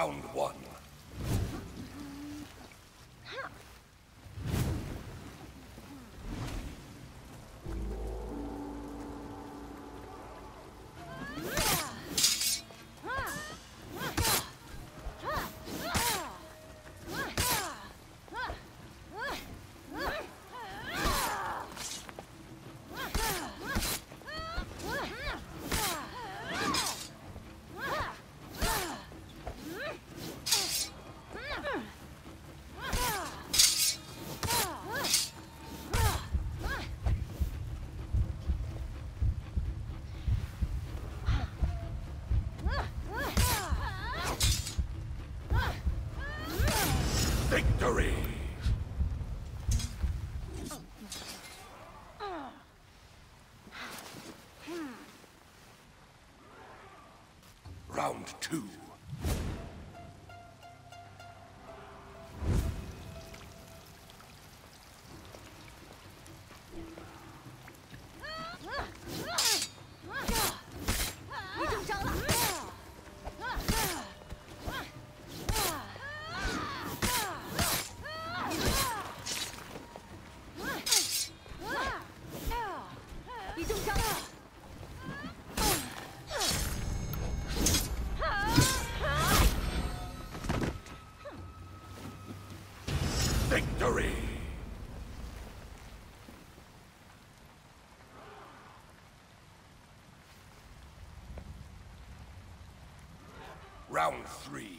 Round one. Victory! Round two. Round three.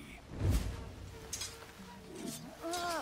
Defeat.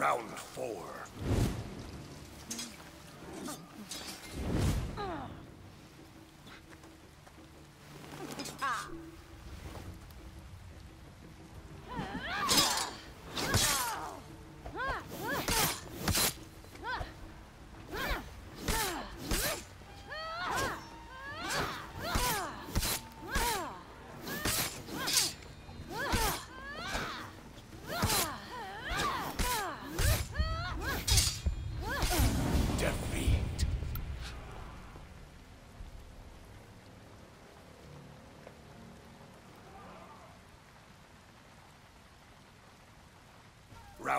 Round four.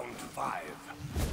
round five.